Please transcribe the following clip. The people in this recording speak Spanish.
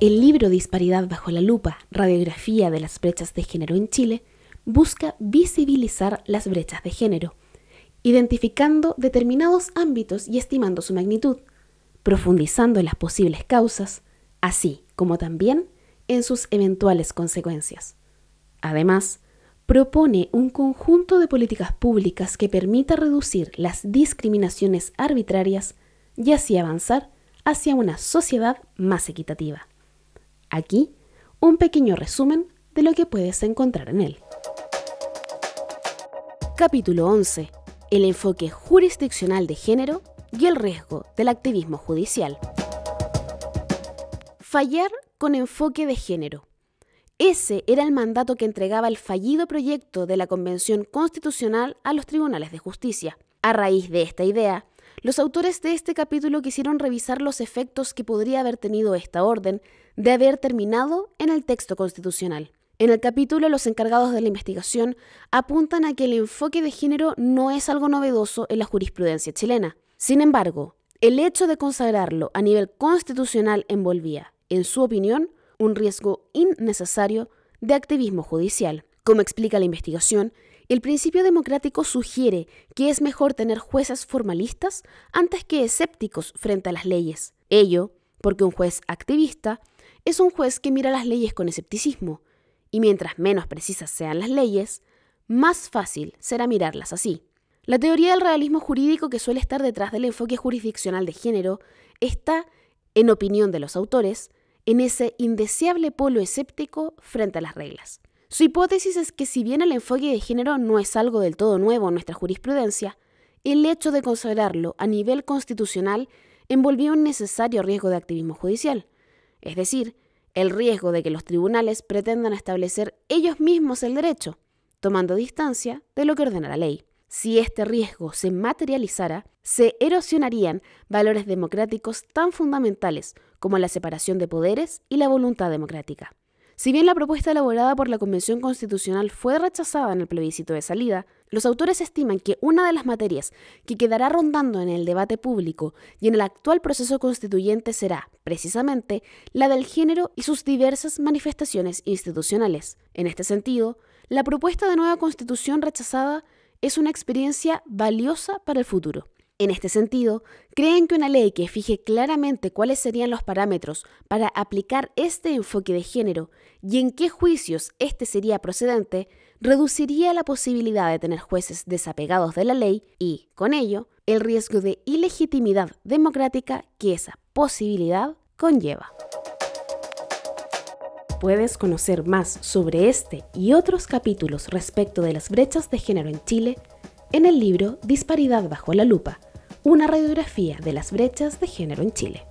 El libro Disparidad bajo la lupa, radiografía de las brechas de género en Chile, busca visibilizar las brechas de género, identificando determinados ámbitos y estimando su magnitud, profundizando en las posibles causas, así como también en sus eventuales consecuencias. Además, propone un conjunto de políticas públicas que permita reducir las discriminaciones arbitrarias y así avanzar hacia una sociedad más equitativa. Aquí, un pequeño resumen de lo que puedes encontrar en él. Capítulo 11. El enfoque jurisdiccional de género y el riesgo del activismo judicial. Fallar con enfoque de género. Ese era el mandato que entregaba el fallido proyecto de la Convención Constitucional a los tribunales de justicia. A raíz de esta idea, los autores de este capítulo quisieron revisar los efectos que podría haber tenido esta orden de haber terminado en el texto constitucional. En el capítulo, los encargados de la investigación apuntan a que el enfoque de género no es algo novedoso en la jurisprudencia chilena. Sin embargo, el hecho de consagrarlo a nivel constitucional envolvía, en su opinión, un riesgo innecesario de activismo judicial. Como explica la investigación, el principio democrático sugiere que es mejor tener jueces formalistas antes que escépticos frente a las leyes. Ello porque un juez activista es un juez que mira las leyes con escepticismo, y mientras menos precisas sean las leyes, más fácil será mirarlas así. La teoría del realismo jurídico que suele estar detrás del enfoque jurisdiccional de género está, en opinión de los autores, en ese indeseable polo escéptico frente a las reglas. Su hipótesis es que si bien el enfoque de género no es algo del todo nuevo en nuestra jurisprudencia, el hecho de consagrarlo a nivel constitucional envolvía un necesario riesgo de activismo judicial, es decir, el riesgo de que los tribunales pretendan establecer ellos mismos el derecho, tomando distancia de lo que ordena la ley. Si este riesgo se materializara, se erosionarían valores democráticos tan fundamentales como la separación de poderes y la voluntad democrática. Si bien la propuesta elaborada por la Convención Constitucional fue rechazada en el plebiscito de salida, los autores estiman que una de las materias que quedará rondando en el debate público y en el actual proceso constituyente será, precisamente, la del género y sus diversas manifestaciones institucionales. En este sentido, la propuesta de nueva constitución rechazada es una experiencia valiosa para el futuro. En este sentido, creen que una ley que fije claramente cuáles serían los parámetros para aplicar este enfoque de género y en qué juicios este sería procedente, reduciría la posibilidad de tener jueces desapegados de la ley y, con ello, el riesgo de ilegitimidad democrática que esa posibilidad conlleva. Puedes conocer más sobre este y otros capítulos respecto de las brechas de género en Chile en el libro Disparidad bajo la lupa, una radiografía de las brechas de género en Chile.